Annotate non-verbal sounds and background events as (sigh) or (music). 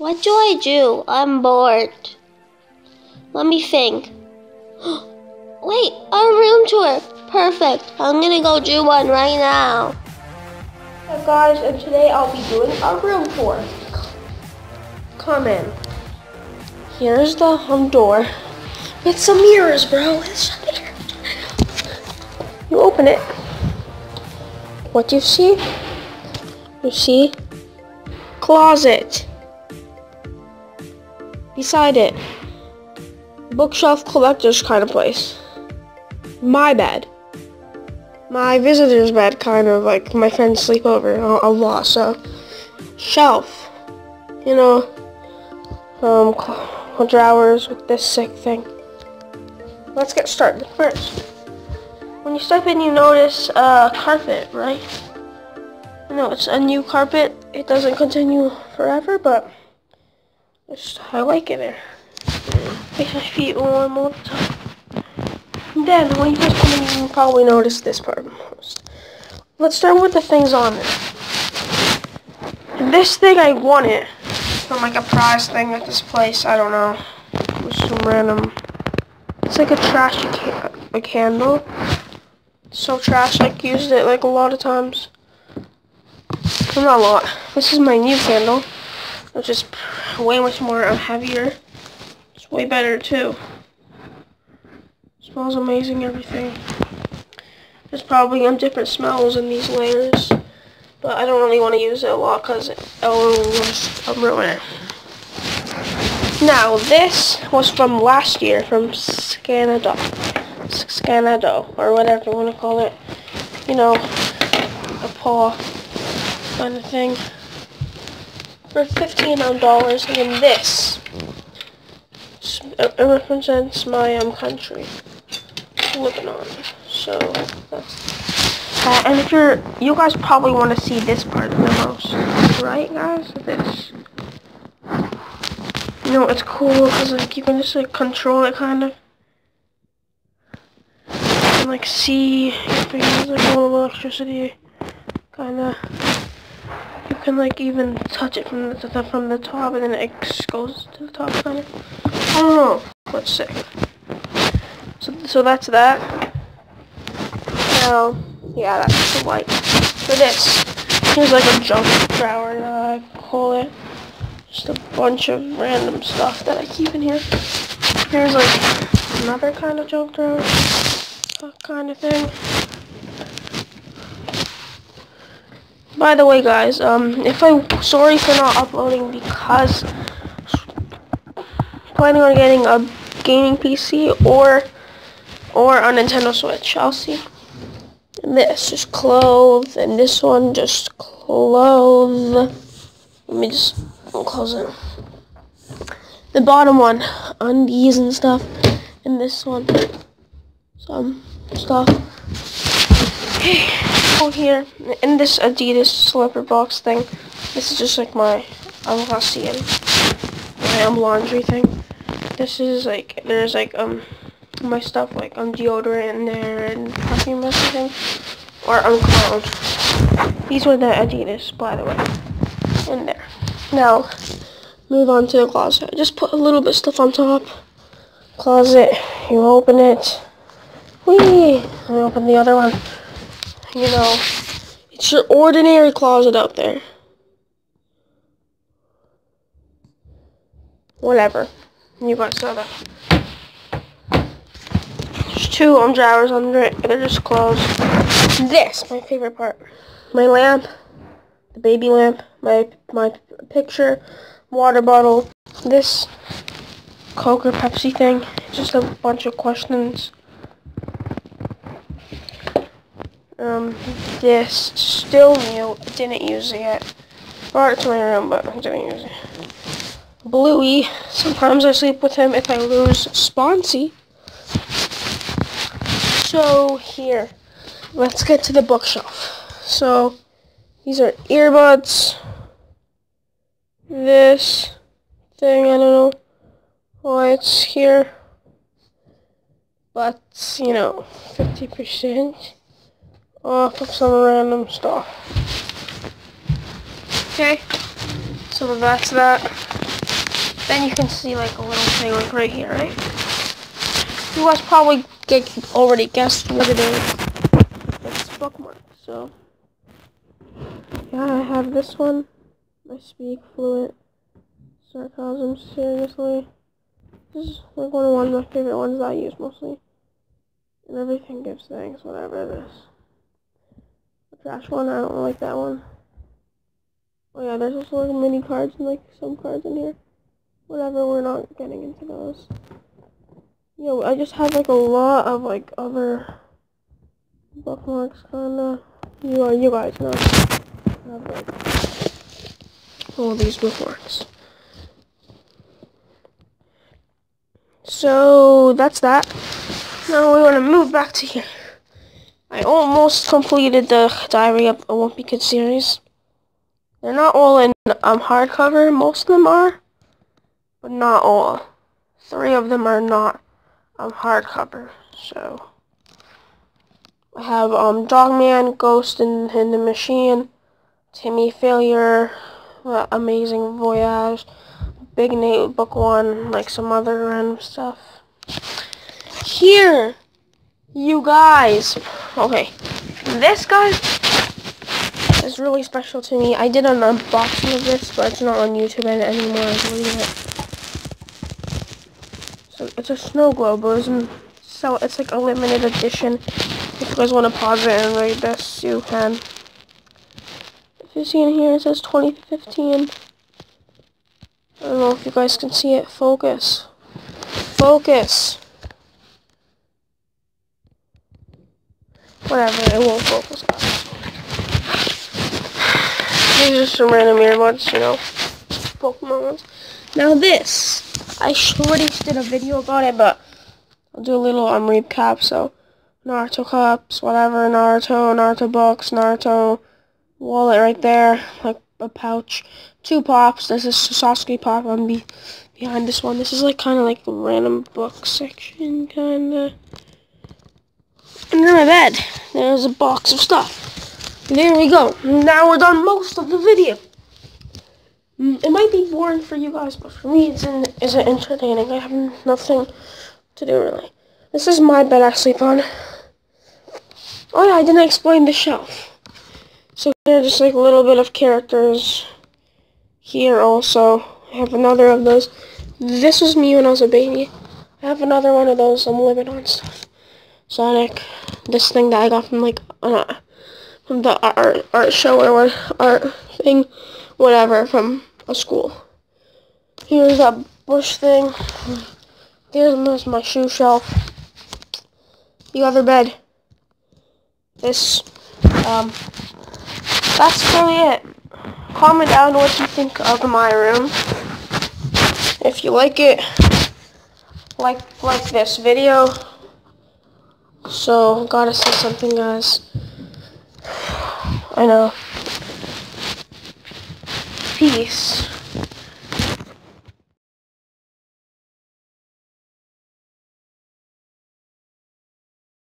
What do I do? I'm bored. Let me think. (gasps) Wait, a room tour. Perfect. I'm gonna go do one right now. Hey guys, and today I'll be doing a room tour. Come in. Here's the um, door. It's some mirrors, bro. You open it. What do you see? You see? Closet. Beside it. Bookshelf collector's kind of place. My bed. My visitor's bed, kind of like my friends sleep over a, a lot, so. Shelf. You know, um, drawers with this sick thing. Let's get started first. When you step in, you notice uh, carpet, right? No, it's a new carpet. It doesn't continue forever, but just, I like it there. Makes my feet warm all the time. Then, when you first come in, you probably notice this part most. Let's start with the things on it. This thing, I won it from like a prize thing at this place. I don't know. It was some random. It's like a trashy ca a candle. So trash. Like used it like a lot of times. Not a lot. This is my new candle, which is way much more heavier. It's way better too. Smells amazing, everything. There's probably um, different smells in these layers, but I don't really want to use it a lot because it will just ruin it. Now, this was from last year, from Scanado. Scanado, or whatever you want to call it. You know, a paw kind of thing. For $15 and then this. It represents my um, country. Lebanon. So that's uh, and if you're you guys probably want to see this part the most, right guys? This. You know it's cool because like you can just like control it kind of. And like see if there's like a little electricity kind of. You can like even touch it from the from the top and then it goes to the top kind of. I don't know. Let's see. So, so that's that. Now, yeah, that's the white. For this, here's like a junk drawer that I call it. Just a bunch of random stuff that I keep in here. Here's like another kind of junk drawer kind of thing. By the way, guys, um, if I sorry for not uploading because planning on getting a gaming PC or or a Nintendo Switch. I'll see. This just clothes, and this one just clothes. Let me just close it. The bottom one, undies and stuff, and this one, some stuff. Okay, here, in this Adidas slipper box thing, this is just like my Atlassian, my um, laundry thing. This is like, there's like, um, my stuff like um deodorant in there and perfume and everything. Or um cologne. These were the Adidas, by the way. In there. Now, move on to the closet. Just put a little bit of stuff on top. Closet. You open it. Whee! And open the other one. You know, it's your ordinary closet out there. Whatever. You guys saw that two um, on drawers under it. They're just closed. This, my favorite part. My lamp, the baby lamp, my my picture, water bottle, this Coke or Pepsi thing. Just a bunch of questions. Um, this still new. Didn't use it yet. Brought it to my room, but I didn't use it. Bluey. Sometimes I sleep with him if I lose Sponsy. So here, let's get to the bookshelf. So these are earbuds. This thing, I don't know why it's here. But, you know, 50% off of some random stuff. Okay, so that's that. then you can see like a little thing like right here, right? You guys probably get, already guessed what it is. It's bookmark. So yeah, I have this one. I speak fluent sarcasm seriously. This is like one of, one of my favorite ones that I use mostly. And everything gives thanks, whatever it is. The trash one, I don't like that one. Oh yeah, there's also like mini cards and like some cards in here. Whatever, we're not getting into those. Yo, I just have like a lot of like other bookmarks kinda. You are you guys know. I have like all these bookmarks. So that's that. Now we want to move back to here. I almost completed the Diary of a Wimpy Kid series. They're not all in um, hardcover. Most of them are, but not all. Three of them are not um, hardcover. So I have um, Dogman, Ghost in, in the Machine, Timmy Failure, uh, Amazing Voyage, Big Nate Book 1, like some other random stuff. Here, you guys. Okay, this guy is really special to me. I did an unboxing of this, but it's not on YouTube anymore, I believe it. So it's a snow globe. It was in, so it's like a limited edition. If you guys want to pause it and read this, you can. If you see in here, it says 2015. I don't know if you guys can see it. Focus. Focus. Whatever, it won't focus. These are some random earbuds, you know. Pokemon ones. Now this, I already did a video about it, but I'll do a little um recap. So, Naruto cups, whatever, Naruto, Naruto books, Naruto wallet right there, like a pouch two pops. There's a Sasuke pop on be behind this one. This is like kind of like the random book section, kind of. Under my bed, there's a box of stuff. There we go. Now we're done most of the video. Mm, it might be boring for you guys, but for me, it's in, it's entertaining. I have nothing to do really. This is my bed I sleep on. Oh yeah, I didn't explain the shelf. So they're just like a little bit of characters here also, I have another of those. This was me when I was a baby. I have another one of those. I'm living on stuff. Sonic. This thing that I got from like uh, from the art art show or what art thing, whatever from a school. Here's that bush thing. Here's my shoe shelf. The other bed. This. Um. That's really it comment down what you think of my room. If you like it, like like this video. So, gotta say something, guys. I know. Peace.